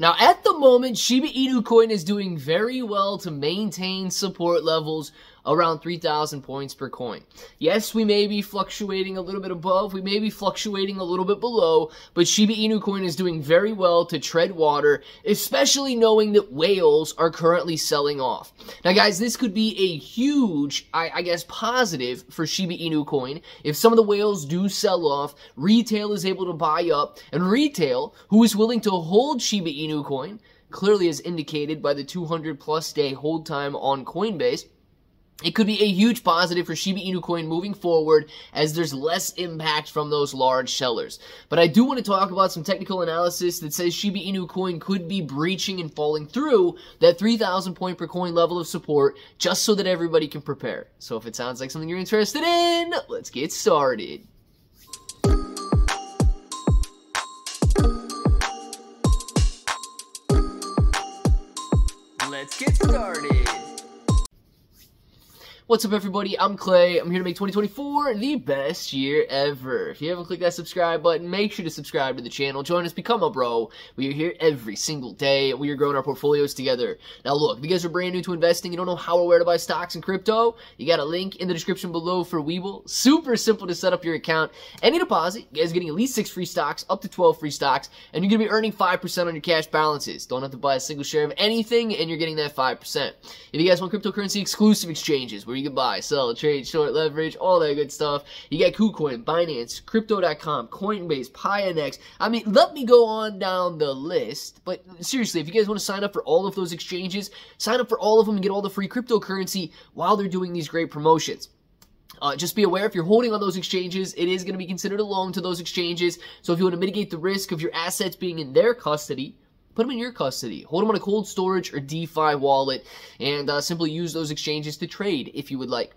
Now, at the moment, Shiba Inu coin is doing very well to maintain support levels around 3,000 points per coin. Yes, we may be fluctuating a little bit above, we may be fluctuating a little bit below, but Shiba Inu coin is doing very well to tread water, especially knowing that whales are currently selling off. Now guys, this could be a huge, I, I guess, positive for Shiba Inu coin. If some of the whales do sell off, retail is able to buy up, and retail, who is willing to hold Shiba Inu coin, clearly as indicated by the 200 plus day hold time on Coinbase, it could be a huge positive for Shiba Inu coin moving forward as there's less impact from those large sellers. But I do want to talk about some technical analysis that says Shiba Inu coin could be breaching and falling through that 3,000 point per coin level of support just so that everybody can prepare. So if it sounds like something you're interested in, let's get started. Let's get started. What's up, everybody? I'm Clay. I'm here to make 2024 the best year ever. If you haven't clicked that subscribe button, make sure to subscribe to the channel. Join us, become a bro. We are here every single day, we are growing our portfolios together. Now, look, if you guys are brand new to investing, you don't know how or where to buy stocks and crypto, you got a link in the description below for Webull. Super simple to set up your account. Any deposit, you guys are getting at least six free stocks, up to 12 free stocks, and you're going to be earning 5% on your cash balances. Don't have to buy a single share of anything, and you're getting that 5%. If you guys want cryptocurrency exclusive exchanges, where you can buy, sell, trade, short, leverage, all that good stuff. You got KuCoin, Binance, Crypto.com, Coinbase, Pionex. I mean, let me go on down the list. But seriously, if you guys want to sign up for all of those exchanges, sign up for all of them and get all the free cryptocurrency while they're doing these great promotions. Uh, just be aware if you're holding on those exchanges, it is going to be considered a loan to those exchanges. So if you want to mitigate the risk of your assets being in their custody, put them in your custody. Hold them on a cold storage or DeFi wallet and uh, simply use those exchanges to trade if you would like.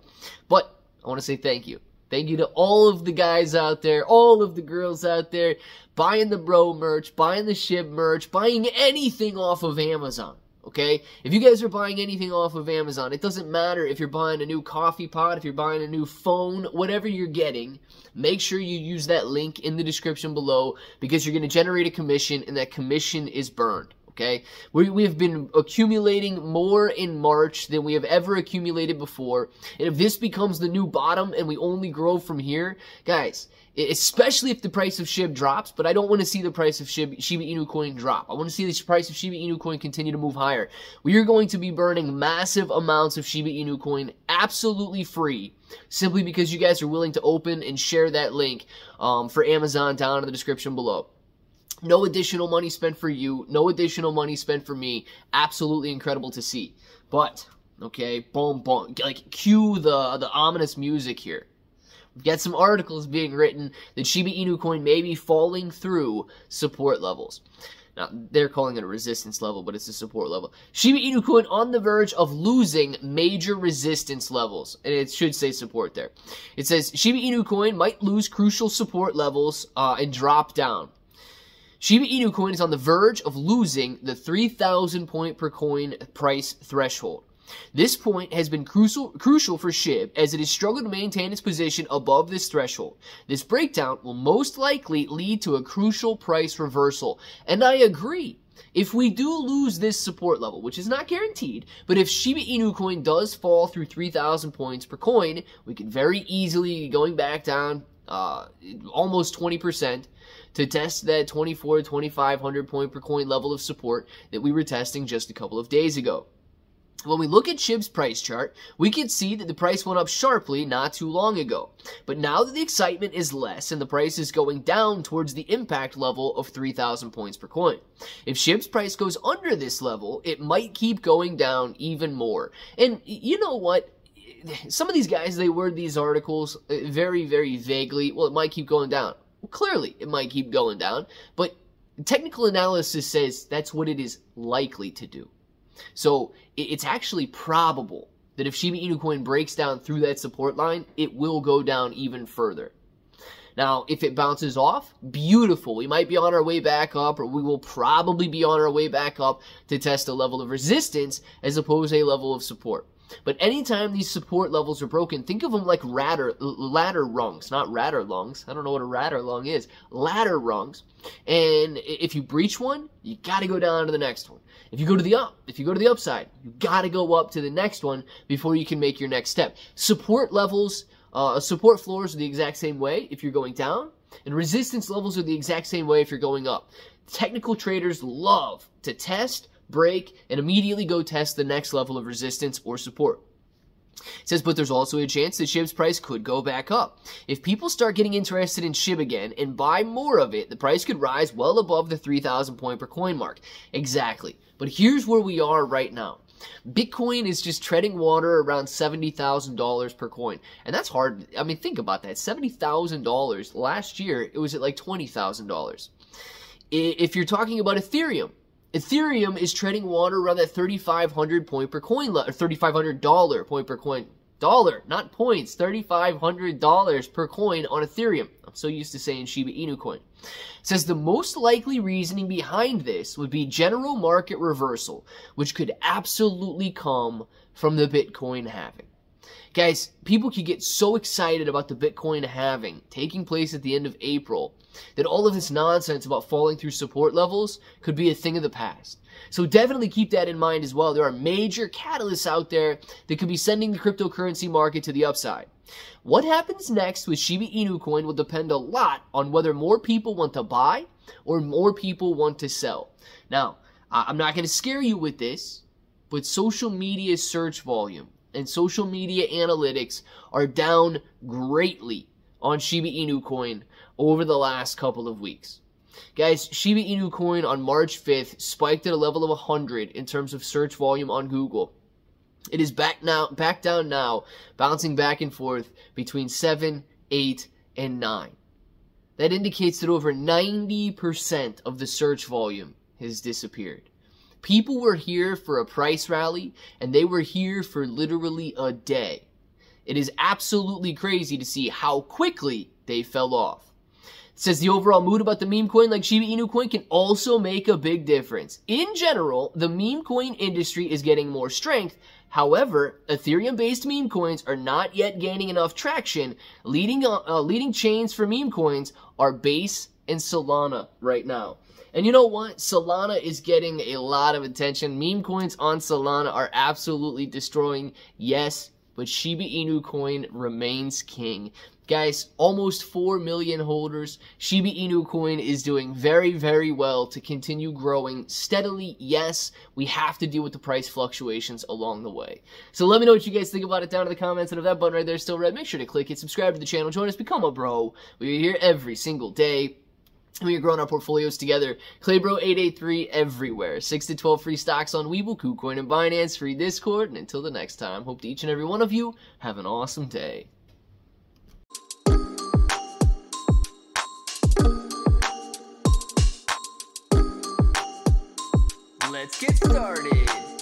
But I want to say thank you. Thank you to all of the guys out there, all of the girls out there, buying the bro merch, buying the SHIB merch, buying anything off of Amazon. Okay? If you guys are buying anything off of Amazon, it doesn't matter if you're buying a new coffee pot, if you're buying a new phone, whatever you're getting, make sure you use that link in the description below because you're going to generate a commission and that commission is burned. Okay, we, we have been accumulating more in March than we have ever accumulated before. And if this becomes the new bottom and we only grow from here, guys, especially if the price of SHIB drops, but I don't want to see the price of Shiba, Shiba Inu coin drop. I want to see the price of Shiba Inu coin continue to move higher. We are going to be burning massive amounts of Shiba Inu coin absolutely free simply because you guys are willing to open and share that link um, for Amazon down in the description below. No additional money spent for you. No additional money spent for me. Absolutely incredible to see. But, okay, boom, boom. Like, cue the, the ominous music here. We've got some articles being written that Shiba Inu coin may be falling through support levels. Now, they're calling it a resistance level, but it's a support level. Shiba Inu coin on the verge of losing major resistance levels. And it should say support there. It says Shiba Inu coin might lose crucial support levels uh, and drop down. Shiba Inu coin is on the verge of losing the 3,000 point per coin price threshold. This point has been crucial, crucial for SHIB as it has struggled to maintain its position above this threshold. This breakdown will most likely lead to a crucial price reversal. And I agree. If we do lose this support level, which is not guaranteed, but if Shiba Inu coin does fall through 3,000 points per coin, we could very easily, be going back down uh, almost 20%, to test that 24, 2500 point per coin level of support that we were testing just a couple of days ago. When we look at SHIB's price chart, we can see that the price went up sharply not too long ago. But now that the excitement is less and the price is going down towards the impact level of 3,000 points per coin. If SHIB's price goes under this level, it might keep going down even more. And you know what? Some of these guys, they word these articles uh, very, very vaguely. Well, it might keep going down. Well, clearly, it might keep going down, but technical analysis says that's what it is likely to do. So it's actually probable that if Shiba Inu coin breaks down through that support line, it will go down even further. Now, if it bounces off, beautiful. We might be on our way back up, or we will probably be on our way back up to test a level of resistance as opposed to a level of support. But anytime these support levels are broken, think of them like ladder, ladder rungs, not radder lungs. I don't know what a radder lung is. Ladder rungs. And if you breach one, you gotta go down to the next one. If you go to the up, if you go to the upside, you gotta go up to the next one before you can make your next step. Support levels, uh, support floors are the exact same way if you're going down, and resistance levels are the exact same way if you're going up. Technical traders love to test break, and immediately go test the next level of resistance or support. It says, but there's also a chance that SHIB's price could go back up. If people start getting interested in SHIB again and buy more of it, the price could rise well above the 3,000 point per coin mark. Exactly. But here's where we are right now. Bitcoin is just treading water around $70,000 per coin. And that's hard. I mean, think about that. $70,000. Last year, it was at like $20,000. If you're talking about Ethereum, Ethereum is treading water around that 3,500 point per coin, or $3,500 point per coin. Dollar, not points, $3,500 per coin on Ethereum. I'm so used to saying Shiba Inu coin. It says the most likely reasoning behind this would be general market reversal, which could absolutely come from the Bitcoin halving. Guys, people can get so excited about the Bitcoin halving taking place at the end of April that all of this nonsense about falling through support levels could be a thing of the past. So definitely keep that in mind as well. There are major catalysts out there that could be sending the cryptocurrency market to the upside. What happens next with Shiba Inu coin will depend a lot on whether more people want to buy or more people want to sell. Now, I'm not going to scare you with this, but social media search volume and social media analytics are down greatly on Shiba Inu coin over the last couple of weeks. Guys, Shiba Inu coin on March 5th spiked at a level of 100 in terms of search volume on Google. It is back now, back down now, bouncing back and forth between 7, 8, and 9. That indicates that over 90% of the search volume has disappeared. People were here for a price rally, and they were here for literally a day. It is absolutely crazy to see how quickly they fell off. It says the overall mood about the meme coin like Shiba Inu coin can also make a big difference. In general, the meme coin industry is getting more strength. However, Ethereum-based meme coins are not yet gaining enough traction. Leading, uh, leading chains for meme coins are Base and Solana right now. And you know what? Solana is getting a lot of attention. Meme coins on Solana are absolutely destroying. Yes, but Shiba Inu coin remains king. Guys, almost 4 million holders. Shiba Inu coin is doing very, very well to continue growing steadily. Yes, we have to deal with the price fluctuations along the way. So let me know what you guys think about it down in the comments. And if that button right there is still red, make sure to click it, subscribe to the channel, join us, become a bro. We're here every single day we are growing our portfolios together. Claybro883 everywhere. 6 to 12 free stocks on Webull, KuCoin, and Binance, free Discord. And until the next time, hope to each and every one of you have an awesome day. Let's get started.